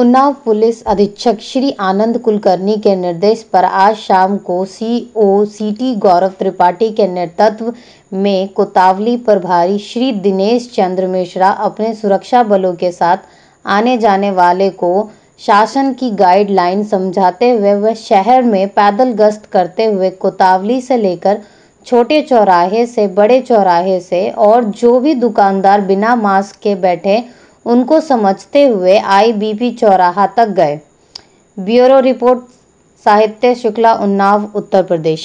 Unnao police अधीक्षक श्री आनंद कुलकर्णी के निर्देश पर आज शाम को सीओ सिटी गौरव त्रिपाठी के नेतृत्व में कोतावली प्रभारी श्री दिनेश चंद्र मिश्रा अपने सुरक्षा बलों के साथ आने जाने वाले को शासन की गाइडलाइन समझाते हुए वह शहर में पैदल गश्त करते हुए कोतावली से लेकर छोटे चौराहे से, बड़े चौराहे से और जो भी दुकानदार बिना मास्क के बैठे उनको समझते हुए आईबीपी चौराहा तक गए। ब्यूरो रिपोर्ट साहित्य शुक्ला उन्नाव उत्तर प्रदेश।